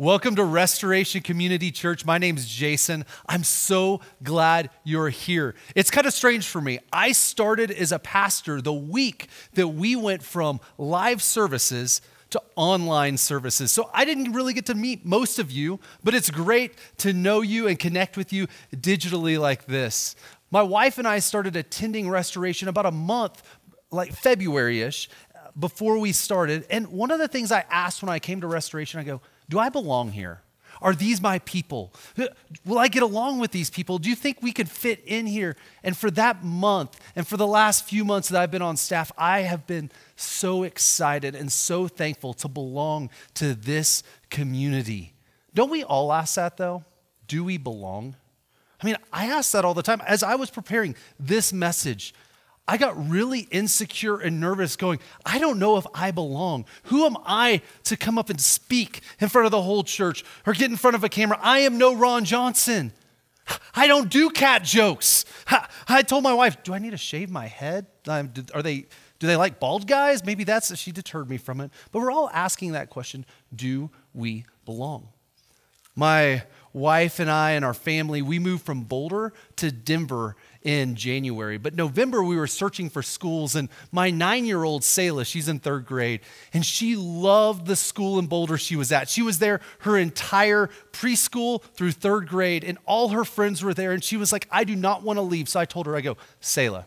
Welcome to Restoration Community Church. My name is Jason. I'm so glad you're here. It's kind of strange for me. I started as a pastor the week that we went from live services to online services. So I didn't really get to meet most of you, but it's great to know you and connect with you digitally like this. My wife and I started attending Restoration about a month, like February ish, before we started. And one of the things I asked when I came to Restoration, I go, do I belong here? Are these my people? Will I get along with these people? Do you think we could fit in here? And for that month and for the last few months that I've been on staff, I have been so excited and so thankful to belong to this community. Don't we all ask that though? Do we belong? I mean, I ask that all the time. As I was preparing this message, I got really insecure and nervous going, I don't know if I belong. Who am I to come up and speak in front of the whole church or get in front of a camera? I am no Ron Johnson. I don't do cat jokes. I told my wife, Do I need to shave my head? Um, are they, do they like bald guys? Maybe that's, she deterred me from it. But we're all asking that question Do we belong? My wife and I and our family, we moved from Boulder to Denver in January. But November, we were searching for schools, and my nine year old Selah, she's in third grade, and she loved the school in Boulder she was at. She was there her entire preschool through third grade, and all her friends were there, and she was like, I do not want to leave. So I told her, I go, Selah,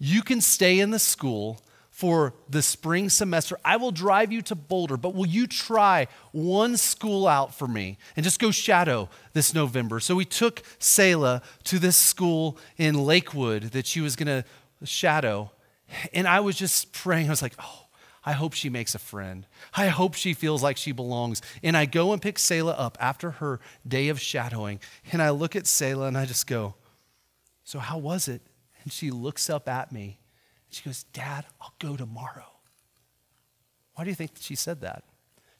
you can stay in the school for the spring semester. I will drive you to Boulder, but will you try one school out for me and just go shadow this November? So we took Selah to this school in Lakewood that she was going to shadow. And I was just praying. I was like, oh, I hope she makes a friend. I hope she feels like she belongs. And I go and pick Selah up after her day of shadowing. And I look at Selah and I just go, So, how was it? And she looks up at me she goes, Dad, I'll go tomorrow. Why do you think she said that?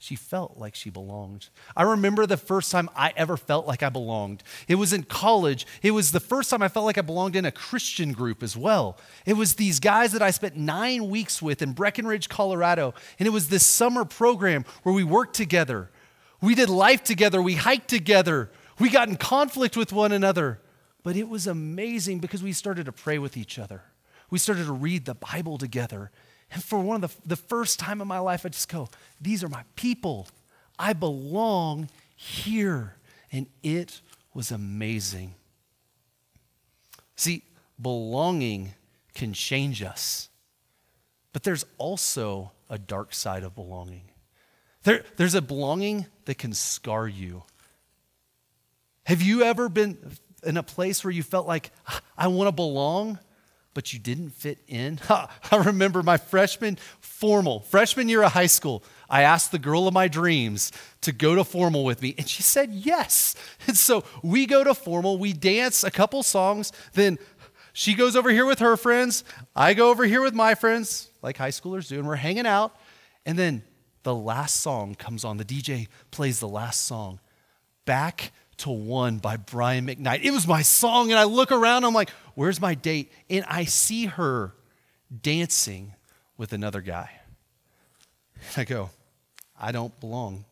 She felt like she belonged. I remember the first time I ever felt like I belonged. It was in college. It was the first time I felt like I belonged in a Christian group as well. It was these guys that I spent nine weeks with in Breckenridge, Colorado. And it was this summer program where we worked together. We did life together. We hiked together. We got in conflict with one another. But it was amazing because we started to pray with each other we started to read the Bible together. And for one of the, the first time in my life, I just go, these are my people. I belong here. And it was amazing. See, belonging can change us, but there's also a dark side of belonging. There, there's a belonging that can scar you. Have you ever been in a place where you felt like, I want to belong, but you didn't fit in. I remember my freshman formal, freshman year of high school. I asked the girl of my dreams to go to formal with me, and she said yes. And so we go to formal, we dance a couple songs, then she goes over here with her friends, I go over here with my friends, like high schoolers do, and we're hanging out. And then the last song comes on. The DJ plays the last song. Back to One by Brian McKnight. It was my song, and I look around, I'm like, where's my date? And I see her dancing with another guy. And I go, I don't belong.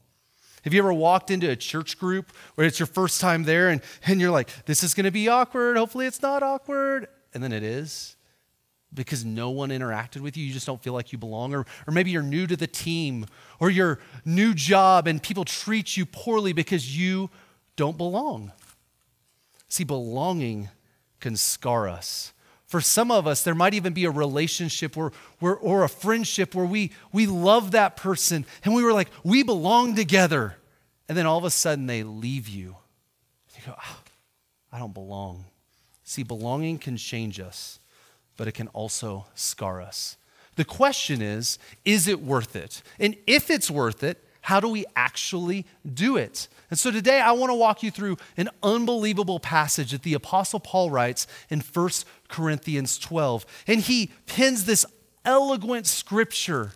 Have you ever walked into a church group where it's your first time there and, and you're like, this is going to be awkward. Hopefully it's not awkward. And then it is because no one interacted with you. You just don't feel like you belong. Or, or maybe you're new to the team or your new job and people treat you poorly because you don't belong. See, belonging can scar us. For some of us, there might even be a relationship or, or, or a friendship where we, we love that person and we were like, we belong together. And then all of a sudden they leave you. You go, oh, I don't belong. See, belonging can change us, but it can also scar us. The question is, is it worth it? And if it's worth it, how do we actually do it? And so today I want to walk you through an unbelievable passage that the Apostle Paul writes in 1 Corinthians 12. And he pins this eloquent scripture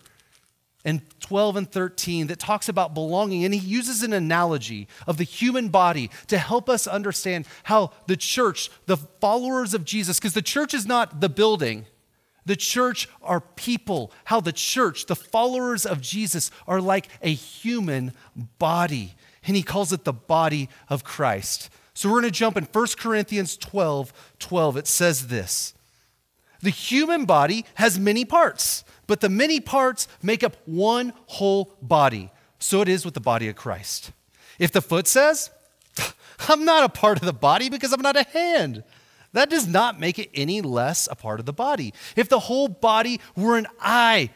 in 12 and 13 that talks about belonging. And he uses an analogy of the human body to help us understand how the church, the followers of Jesus, because the church is not the building, The church are people, how the church, the followers of Jesus, are like a human body. And he calls it the body of Christ. So we're going to jump in 1 Corinthians 12 12. It says this The human body has many parts, but the many parts make up one whole body. So it is with the body of Christ. If the foot says, I'm not a part of the body because I'm not a hand, that does not make it any less a part of the body. If the whole body were an eye,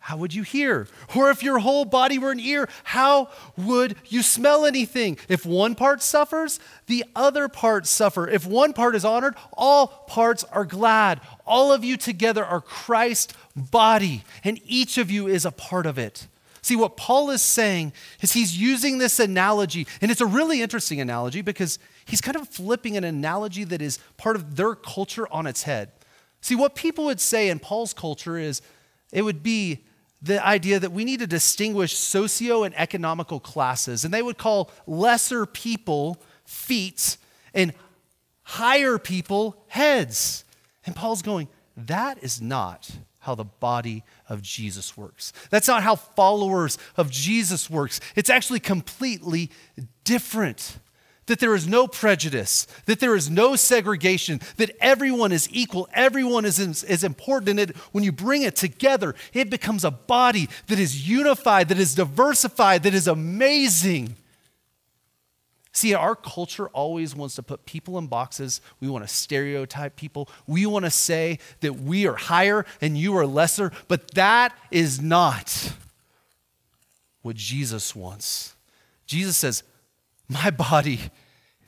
how would you hear? Or if your whole body were an ear, how would you smell anything? If one part suffers, the other parts suffer. If one part is honored, all parts are glad. All of you together are Christ's body, and each of you is a part of it. See, what Paul is saying is he's using this analogy, and it's a really interesting analogy because he's kind of flipping an analogy that is part of their culture on its head. See, what people would say in Paul's culture is it would be the idea that we need to distinguish socio and economical classes, and they would call lesser people feet and higher people heads. And Paul's going, that is not how the body of Jesus works. That's not how followers of Jesus works. It's actually completely different. That there is no prejudice, that there is no segregation, that everyone is equal, everyone is, is important. And it, when you bring it together, it becomes a body that is unified, that is diversified, that is amazing. See, our culture always wants to put people in boxes. We want to stereotype people. We want to say that we are higher and you are lesser, but that is not what Jesus wants. Jesus says, My body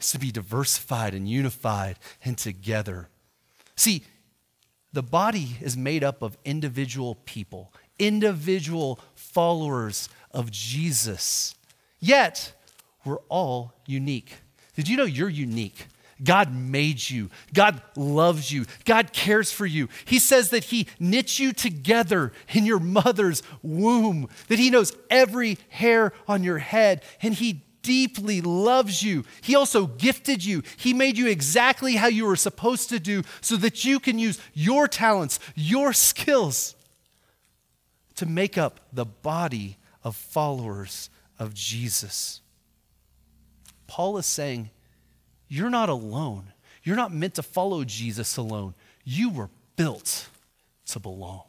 is to be diversified and unified and together. See, the body is made up of individual people, individual followers of Jesus. Yet, we're all unique. Did you know you're unique? God made you. God loves you. God cares for you. He says that He knit you together in your mother's womb, that He knows every hair on your head, and He deeply loves you. He also gifted you. He made you exactly how you were supposed to do so that you can use your talents, your skills to make up the body of followers of Jesus. Paul is saying, You're not alone. You're not meant to follow Jesus alone. You were built to belong.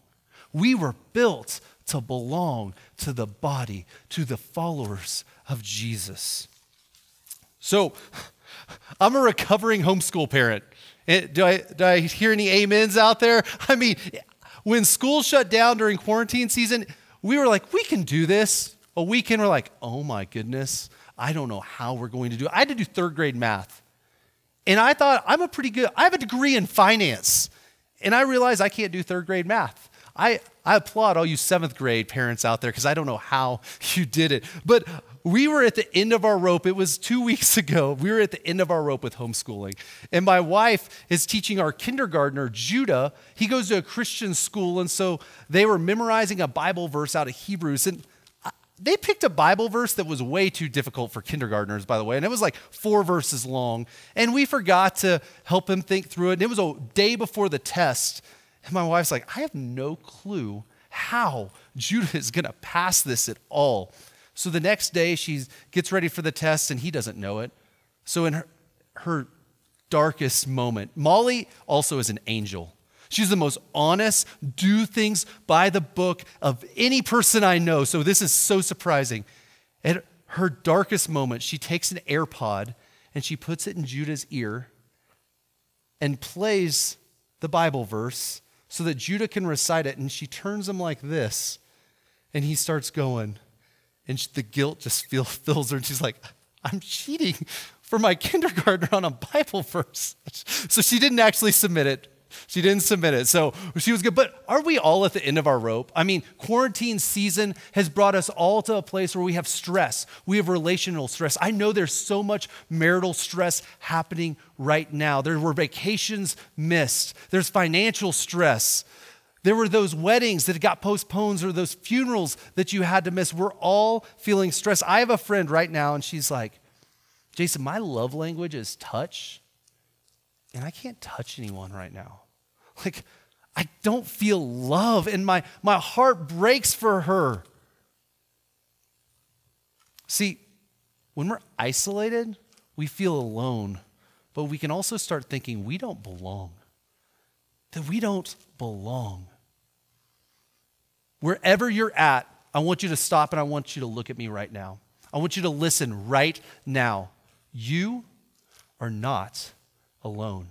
We were built to belong to the body, to the followers of Jesus. So, I'm a recovering homeschool parent. Eh, do I, do I hear any amens out there? I mean, when school shut down during quarantine season, we were like, we can do this. A weekend, we're like, oh my goodness, I don't know how we're going to do it. I had to do third grade math. And I thought, I'm a pretty good, I have a degree in finance. And I realized I can't do third grade math. I, I applaud all you seventh grade parents out there because I don't know how you did it. But we were at the end of our rope. It was two weeks ago. We were at the end of our rope with homeschooling. And my wife is teaching our kindergartner, Judah. He goes to a Christian school. And so they were memorizing a Bible verse out of Hebrews. And they picked a Bible verse that was way too difficult for kindergartners, by the way, and it was like four verses long. And we forgot to help him think through it. And it was a day before the test. And my wife's like, I have no clue how Judah is going to pass this at all. So the next day, she gets ready for the test, and he doesn't know it. So in her, her darkest moment, Molly also is an angel. She's the most honest, do things by the book of any person I know. So this is so surprising. At her darkest moment, she takes an AirPod and she puts it in Judah's ear and plays the Bible verse so that Judah can recite it. And she turns him like this, and he starts going. And the guilt just feel, fills her, and she's like, I'm cheating for my kindergartner on a Bible verse. So she didn't actually submit it. She didn't submit it. So she was good. But are we all at the end of our rope? I mean, quarantine season has brought us all to a place where we have stress. We have relational stress. I know there's so much marital stress happening right now. There were vacations missed, there's financial stress. There were those weddings that got postponed or those funerals that you had to miss. We're all feeling stressed. I have a friend right now, and she's like, Jason, my love language is touch, and I can't touch anyone right now. Like, I don't feel love, and my, my heart breaks for her. See, when we're isolated, we feel alone, but we can also start thinking we don't belong, that we don't belong. Wherever you're at, I want you to stop and I want you to look at me right now. I want you to listen right now. You are not alone.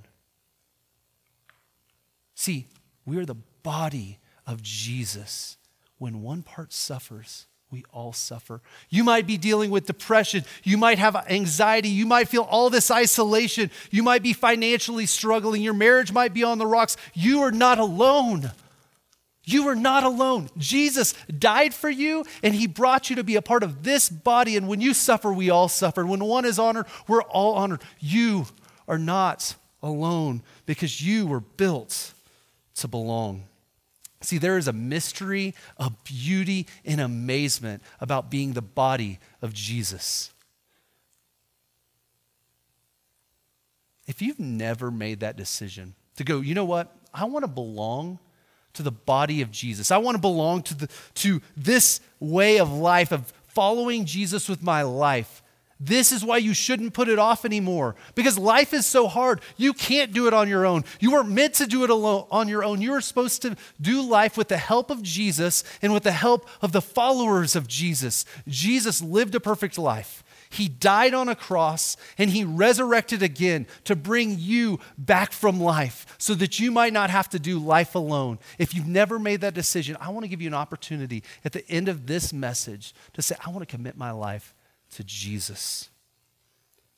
See, we are the body of Jesus. When one part suffers, we all suffer. You might be dealing with depression. You might have anxiety. You might feel all this isolation. You might be financially struggling. Your marriage might be on the rocks. You are not alone. You are not alone. Jesus died for you, and he brought you to be a part of this body. And when you suffer, we all suffer. When one is honored, we're all honored. You are not alone because you were built to belong. See, there is a mystery, a beauty, and amazement about being the body of Jesus. If you've never made that decision to go, you know what? I want to belong to the body of Jesus. I want to belong to, the, to this way of life, of following Jesus with my life. This is why you shouldn't put it off anymore because life is so hard. You can't do it on your own. You weren't meant to do it alone on your own. You were supposed to do life with the help of Jesus and with the help of the followers of Jesus. Jesus lived a perfect life. He died on a cross and he resurrected again to bring you back from life so that you might not have to do life alone. If you've never made that decision, I want to give you an opportunity at the end of this message to say, I want to commit my life to Jesus.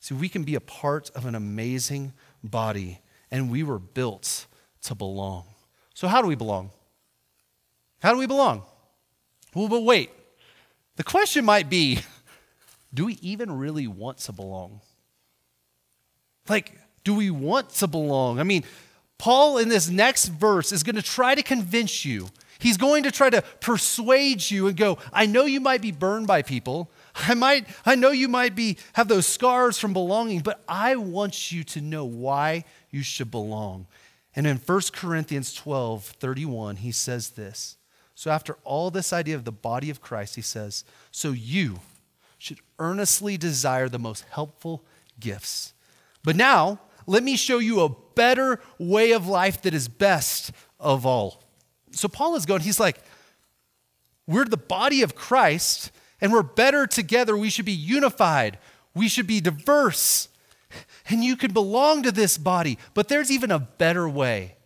See, we can be a part of an amazing body, and we were built to belong. So, how do we belong? How do we belong? Well, but wait. The question might be do we even really want to belong? Like, do we want to belong? I mean, Paul in this next verse is going to try to convince you. He's going to try to persuade you and go, I know you might be burned by people. I might I know you might be have those scars from belonging, but I want you to know why you should belong. And in 1 Corinthians 12, 31, he says this. So after all this idea of the body of Christ, he says, so you should earnestly desire the most helpful gifts. But now, let me show you a better way of life that is best of all. So Paul is going, he's like, we're the body of Christ and we're better together. We should be unified. We should be diverse. And you can belong to this body, but there's even a better way.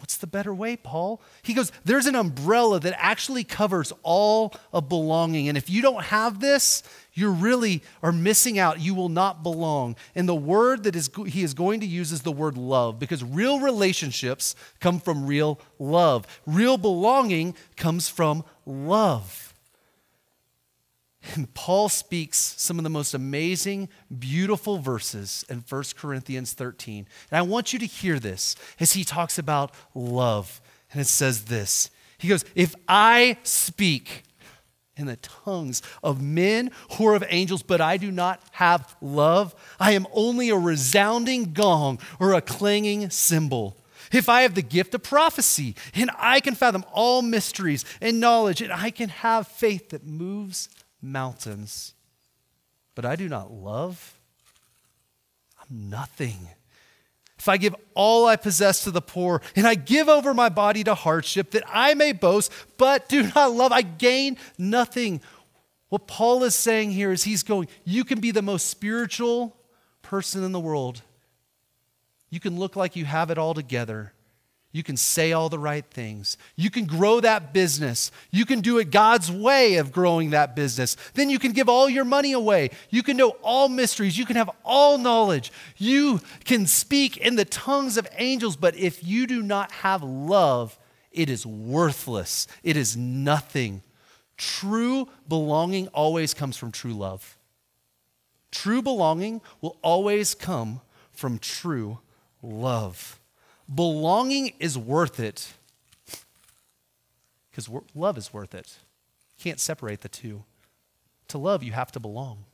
What's the better way, Paul? He goes, There's an umbrella that actually covers all of belonging. And if you don't have this, you really are missing out. You will not belong. And the word that is, he is going to use is the word love because real relationships come from real love. Real belonging comes from love. And Paul speaks some of the most amazing, beautiful verses in 1 Corinthians 13. And I want you to hear this as he talks about love. And it says this He goes, If I speak in the tongues of men or of angels, but I do not have love, I am only a resounding gong or a clanging cymbal. If I have the gift of prophecy and I can fathom all mysteries and knowledge and I can have faith that moves mountains, but I do not love, I'm nothing. If I give all I possess to the poor and I give over my body to hardship that I may boast, but do not love, I gain nothing. What Paul is saying here is he's going, you can be the most spiritual person in the world. You can look like you have it all together. You can say all the right things. You can grow that business. You can do it God's way of growing that business. Then you can give all your money away. You can know all mysteries. You can have all knowledge. You can speak in the tongues of angels. But if you do not have love, it is worthless. It is nothing. True belonging always comes from true love. True belonging will always come from true love. Belonging is worth it because love is worth it. Can't separate the two. To love, you have to belong.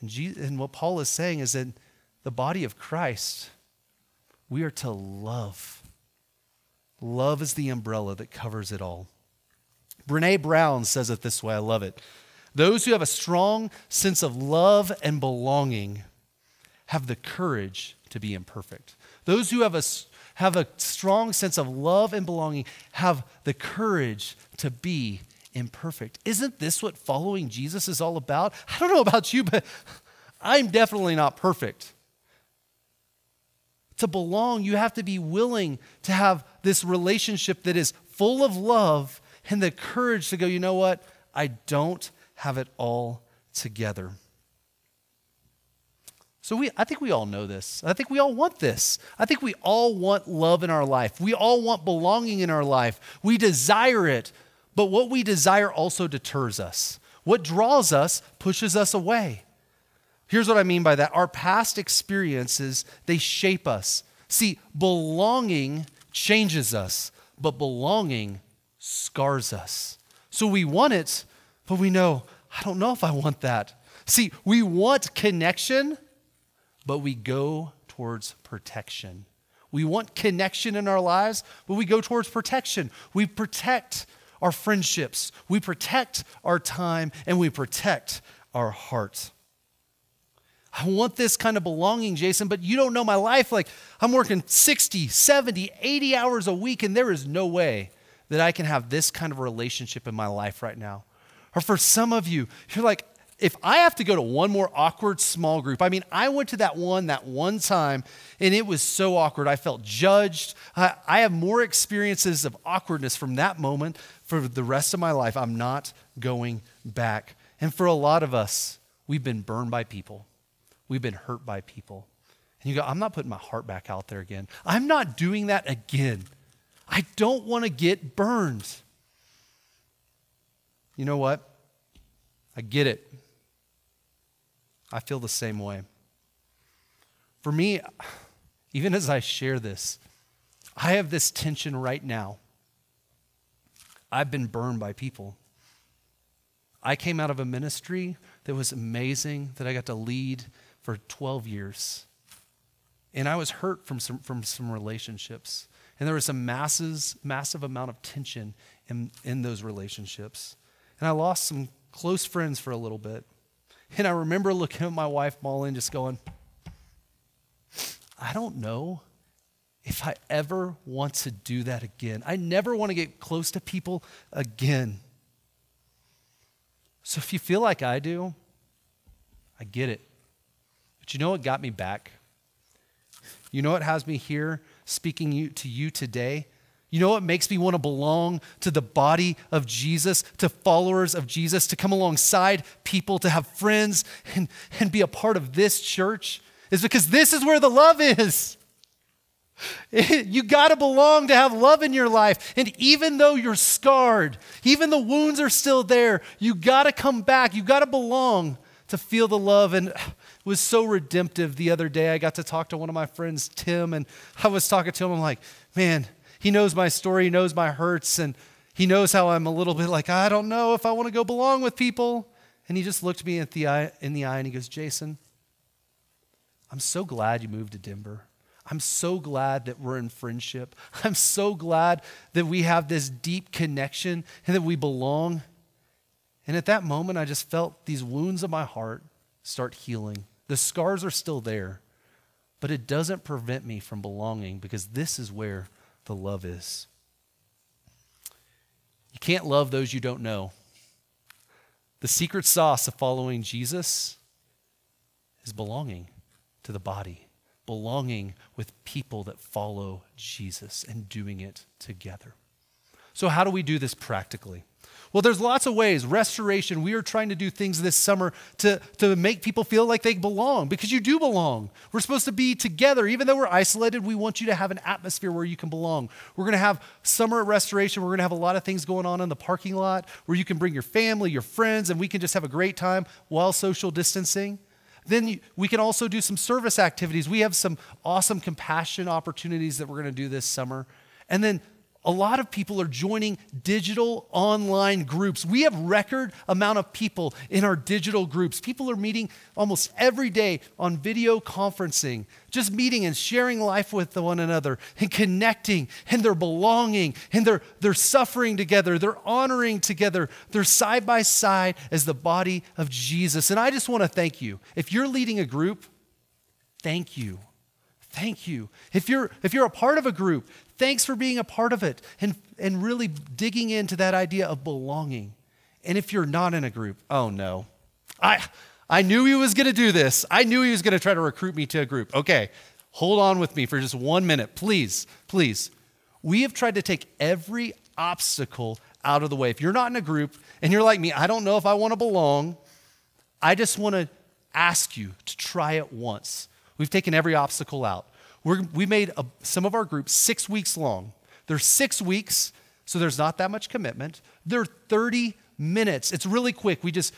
And, Jesus, and what Paul is saying is that the body of Christ, we are to love. Love is the umbrella that covers it all. Brene Brown says it this way I love it. Those who have a strong sense of love and belonging have the courage to be imperfect. Those who have a, have a strong sense of love and belonging have the courage to be imperfect. Isn't this what following Jesus is all about? I don't know about you, but I'm definitely not perfect. To belong, you have to be willing to have this relationship that is full of love and the courage to go, you know what? I don't have it all together. So we, I think we all know this. I think we all want this. I think we all want love in our life. We all want belonging in our life. We desire it, but what we desire also deters us. What draws us pushes us away. Here's what I mean by that. Our past experiences, they shape us. See, belonging changes us, but belonging scars us. So we want it, but we know, I don't know if I want that. See, we want connection, but we go towards protection. We want connection in our lives, but we go towards protection. We protect our friendships, we protect our time, and we protect our heart. I want this kind of belonging, Jason, but you don't know my life. Like, I'm working 60, 70, 80 hours a week, and there is no way that I can have this kind of relationship in my life right now. Or for some of you, you're like, if I have to go to one more awkward small group, I mean, I went to that one that one time and it was so awkward. I felt judged. I, I, have more experiences of awkwardness from that moment for the rest of my life. I'm not going back. And for a lot of us, we've been burned by people, we've been hurt by people. And you go, I'm not putting my heart back out there again. I'm not doing that again. I don't want to get burned. You know what? I get it. I feel the same way. For me, even as I share this, I have this tension right now. I've been burned by people. I came out of a ministry that was amazing that I got to lead for 12 years. And I was hurt from some, from some relationships. And there was a masses, massive amount of tension in, in those relationships. And I lost some close friends for a little bit. And I remember looking at my wife, Molly, and just going, I don't know if I ever want to do that again. I never want to get close to people again. So if you feel like I do, I get it. But you know what got me back? You know what has me here speaking to you today? You know what makes me want to belong to the body of Jesus, to followers of Jesus, to come alongside people, to have friends, and, and be a part of this church? Is because this is where the love is. You got to belong to have love in your life. And even though you're scarred, even the wounds are still there, you got to come back. You got to belong to feel the love. And it was so redemptive the other day. I got to talk to one of my friends, Tim, and I was talking to him. I'm like, man, he knows my story, He knows my hurts, and He knows how I'm a little bit like, I don't know if I want to go belong with people. And he just looked me the eye, in the eye and he goes, Jason, I'm so glad you moved to Denver. I'm so glad that we're in friendship. I'm so glad that we have this deep connection and that we belong. And at that moment, I just felt these wounds of my heart start healing. The scars are still there, but it doesn't prevent me from belonging because this is where the love is. You can't love those you don't know. The secret sauce of following Jesus is belonging to the body, belonging with people that follow Jesus and doing it together. So, how do we do this practically? Well, there's lots of ways. Restoration, we are trying to do things this summer to, to make people feel like they belong because you do belong. We're supposed to be together. Even though we're isolated, we want you to have an atmosphere where you can belong. We're going to have summer at Restoration. We're going to have a lot of things going on in the parking lot where you can bring your family, your friends, and we can just have a great time while social distancing. Then we can also do some service activities. We have some awesome compassion opportunities that we're going to do this summer. And then a lot of people are joining digital online groups. We have record amount of people in our digital groups. People are meeting almost every day on video conferencing, just meeting and sharing life with one another and connecting and they're belonging and they're, they're suffering together. They're honoring together. They're side by side as the body of Jesus. And I just want to thank you. If you're leading a group, thank you. Thank you. If you're, if you're a part of a group, thanks for being a part of it and, and really digging into that idea of belonging. And if you're not in a group, oh no. I, I knew he was going to do this. I knew he was going to try to recruit me to a group. Okay, hold on with me for just one minute, please, please. We have tried to take every obstacle out of the way. If you're not in a group and you're like me, I don't know if I want to belong, I just want to ask you to try it once. We've taken every obstacle out. We're, we made a, some of our groups six weeks long. They're six weeks, so there's not that much commitment. They're 30 minutes. It's really quick. We just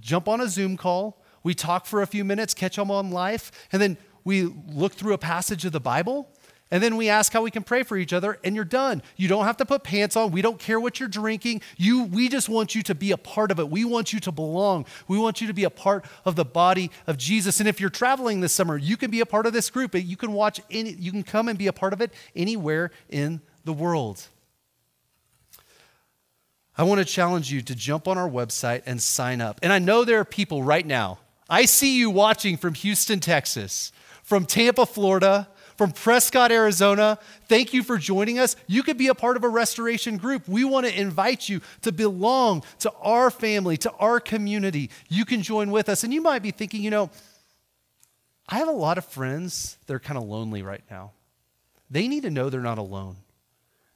jump on a Zoom call, we talk for a few minutes, catch them on life, and then we look through a passage of the Bible and then we ask how we can pray for each other, and you're done. You don't have to put pants on. We don't care what you're drinking. You, we just want you to be a part of it. We want you to belong. We want you to be a part of the body of Jesus. And if you're traveling this summer, you can be a part of this group. You can watch any, you can come and be a part of it anywhere in the world. I want to challenge you to jump on our website and sign up. And I know there are people right now. I see you watching from Houston, Texas, from Tampa, Florida from Prescott, Arizona. Thank you for joining us. You could be a part of a restoration group. We want to invite you to belong to our family, to our community. You can join with us. And you might be thinking, you know, I have a lot of friends that are kind of lonely right now. They need to know they're not alone.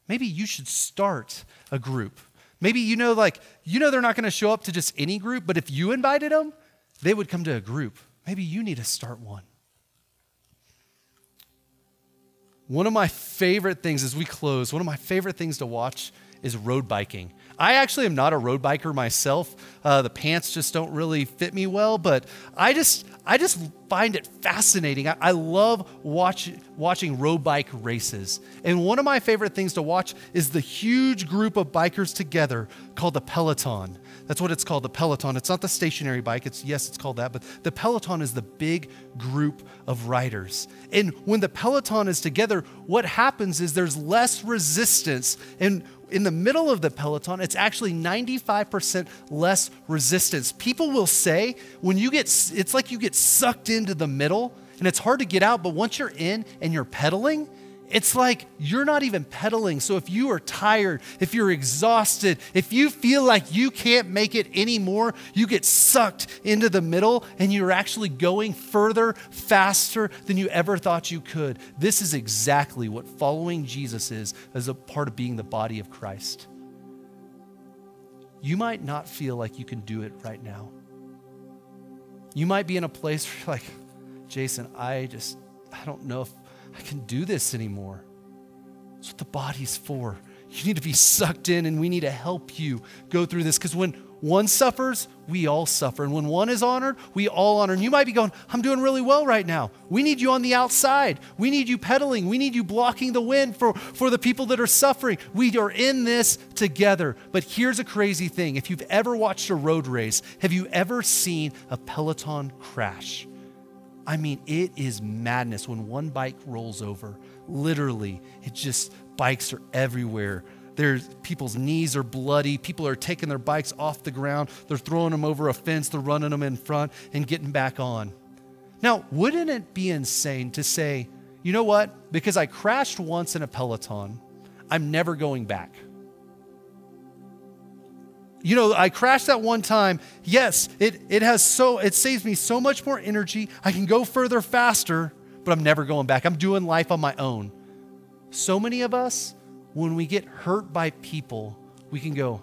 Maybe you should start a group. Maybe you know, like, you know, they're not going to show up to just any group, but if you invited them, they would come to a group. Maybe you need to start one. One of my favorite things as we close, one of my favorite things to watch is road biking. I actually am not a road biker myself. Uh, the pants just don't really fit me well, but I just I just find it fascinating. I, I love watch, watching road bike races. And one of my favorite things to watch is the huge group of bikers together called the Peloton. That's what it's called, the Peloton. It's not the stationary bike. It's yes, it's called that, but the Peloton is the big group of riders. And when the Peloton is together, what happens is there's less resistance. And in the middle of the Peloton, it's actually 95% less resistance. People will say when you get, it's like you get sucked into the middle and it's hard to get out, but once you're in and you're pedaling, it's like you're not even pedaling. So if you are tired, if you're exhausted, if you feel like you can't make it anymore, you get sucked into the middle and you're actually going further, faster than you ever thought you could. This is exactly what following Jesus is as a part of being the body of Christ. You might not feel like you can do it right now. You might be in a place where you're like, Jason, I just, I don't know if I can do this anymore. That's what the body's for. You need to be sucked in, and we need to help you go through this because when one suffers, we all suffer. And when one is honored, we all honor. And you might be going, I'm doing really well right now. We need you on the outside. We need you pedaling. We need you blocking the wind for, for the people that are suffering. We are in this together. But here's a crazy thing if you've ever watched a road race, have you ever seen a Peloton crash? I mean, it is madness when one bike rolls over. Literally, it just, bikes are everywhere. There's people's knees are bloody. People are taking their bikes off the ground. They're throwing them over a fence. They're running them in front and getting back on. Now, wouldn't it be insane to say, you know what? Because I crashed once in a Peloton, I'm never going back you know, I crashed that one time. Yes, it, it has so, it saves me so much more energy. I can go further faster, but I'm never going back. I'm doing life on my own. So many of us, when we get hurt by people, we can go,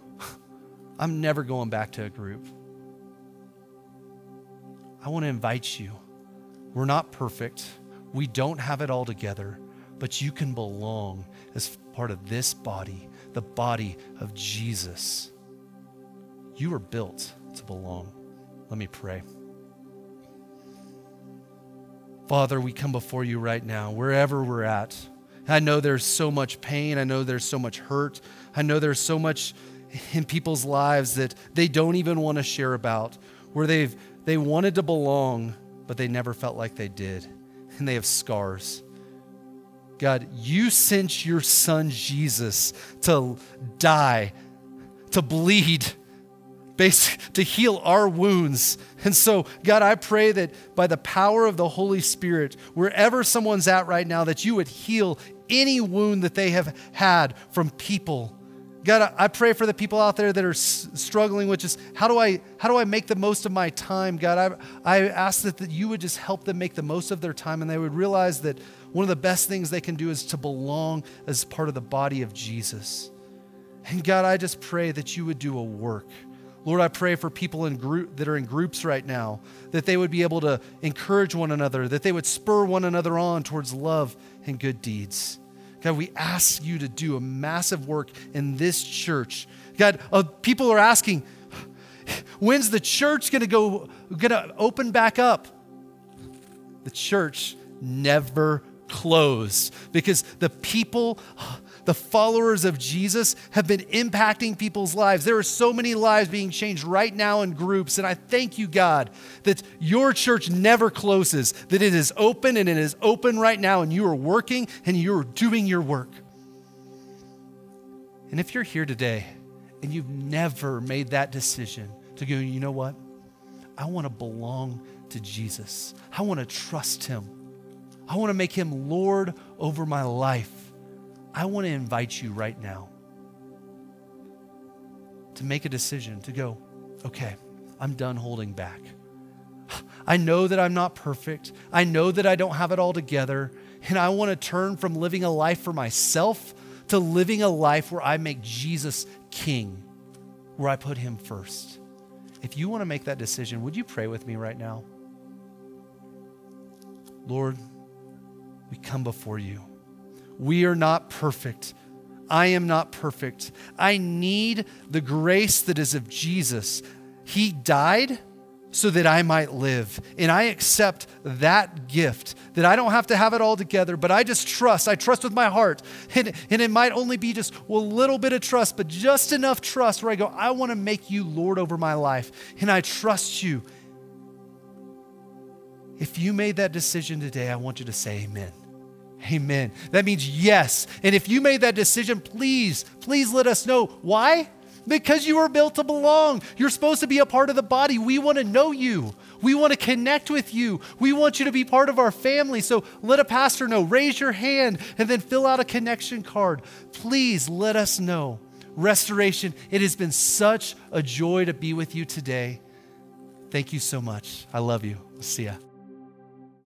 I'm never going back to a group. I want to invite you. We're not perfect. We don't have it all together, but you can belong as part of this body, the body of Jesus. You are built to belong. Let me pray. Father, we come before you right now, wherever we're at. I know there's so much pain. I know there's so much hurt. I know there's so much in people's lives that they don't even want to share about, where they've they wanted to belong, but they never felt like they did. And they have scars. God, you sent your son Jesus to die, to bleed, to heal our wounds. And so, God, I pray that by the power of the Holy Spirit, wherever someone's at right now, that you would heal any wound that they have had from people. God, I pray for the people out there that are struggling with just how do I how do I make the most of my time? God, I, I ask that, that you would just help them make the most of their time and they would realize that one of the best things they can do is to belong as part of the body of Jesus. And God, I just pray that you would do a work. Lord, I pray for people in group that are in groups right now that they would be able to encourage one another, that they would spur one another on towards love and good deeds. God, we ask you to do a massive work in this church. God, uh, people are asking, when's the church going to go going to open back up? The church never closed because the people the followers of Jesus have been impacting people's lives. There are so many lives being changed right now in groups. And I thank you, God, that your church never closes, that it is open and it is open right now, and you are working and you're doing your work. And if you're here today and you've never made that decision to go, you know what? I want to belong to Jesus, I want to trust him, I want to make him Lord over my life. I want to invite you right now to make a decision to go, okay, I'm done holding back. I know that I'm not perfect. I know that I don't have it all together. And I want to turn from living a life for myself to living a life where I make Jesus king, where I put him first. If you want to make that decision, would you pray with me right now? Lord, we come before you. We are not perfect. I am not perfect. I need the grace that is of Jesus. He died so that I might live. And I accept that gift that I don't have to have it all together, but I just trust. I trust with my heart. And, and it might only be just a little bit of trust, but just enough trust where I go, I want to make you Lord over my life. And I trust you. If you made that decision today, I want you to say amen. Amen. That means yes. And if you made that decision, please, please let us know. Why? Because you are built to belong. You're supposed to be a part of the body. We want to know you. We want to connect with you. We want you to be part of our family. So let a pastor know. Raise your hand and then fill out a connection card. Please let us know. Restoration, it has been such a joy to be with you today. Thank you so much. I love you. See ya.